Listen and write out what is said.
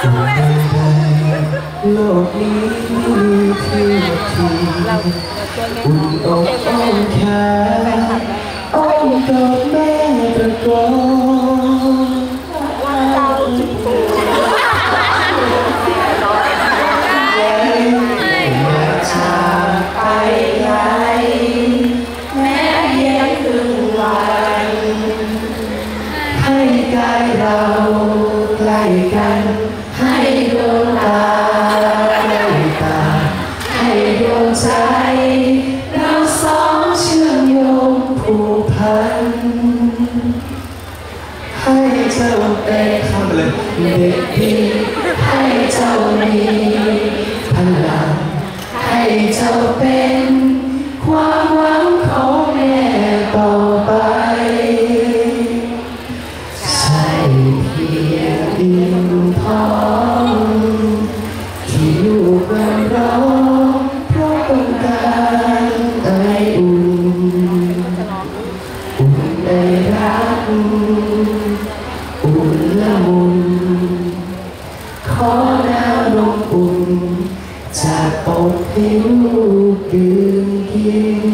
โลกนี้ไม่มีที่ที่อุ่นอกอ้อมแขนอ้อมกอดแม่ตะโกนจากไปไกลแม้เพียงดึงวันให้กายเราใกล้กัน ใจ เราสองเชื่อมโยงผูกพัน ให้เจ้าเป็นคำเลยเด็กดีให้เจ้ามีพลังให้เจ้าเป็นความหวังของแม่ต่อไป ใช่เพียงดินทอง อุ่นละมุนขอหน้าลมอุ่นจากปดผิวดื่มเย็น